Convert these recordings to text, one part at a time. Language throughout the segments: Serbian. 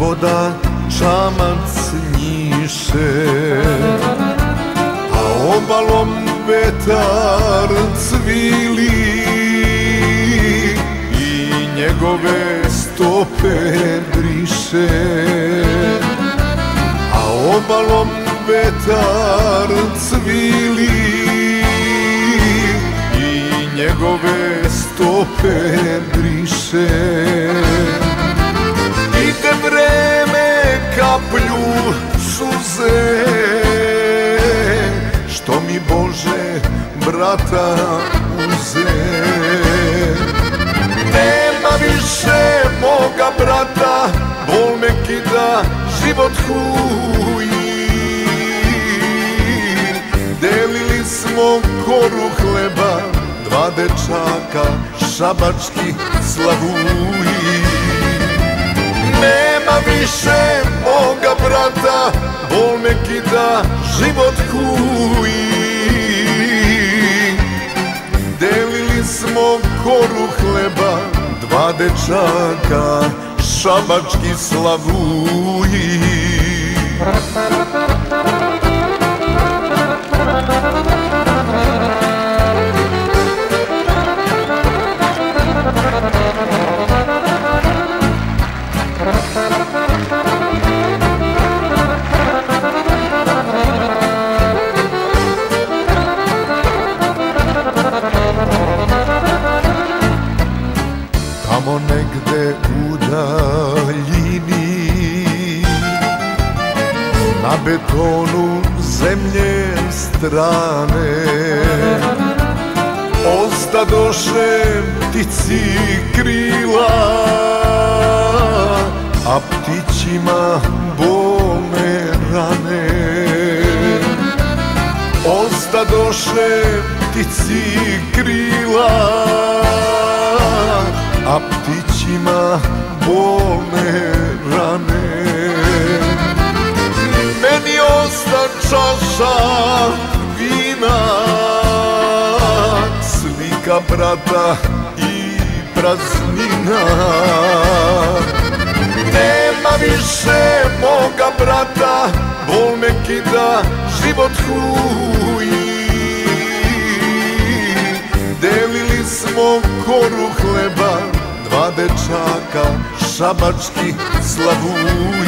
Voda čamac njiše A obalom vetar cvili I njegove stope briše. A obalom vetar cvili I njegove stope briše suze Što mi Bože brata uze. Nema više moga brata Bol me kida, život huji. Delili smo koru hleba Dva dečaka šabački slavuji Bol me kida, život kuji. Delili smo koru hleba Dva dečaka šabački slavuji Na betonu zemlje strane. Ostadoše ptici krila A ptićima bolne rane. Ostadoše ptici krila a ptićima bolne rane čaša vina Slika brata i praznina. Nema više moga brata Bol me kida, život huji. Delili smo koru hleba Dva dečaka šabački slavuji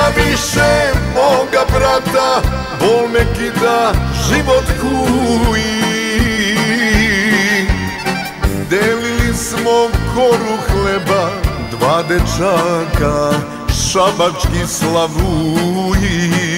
Nema više moga brata Bol me kida, život kuji Delili smo koru hleba Dva dečaka šabački slavuji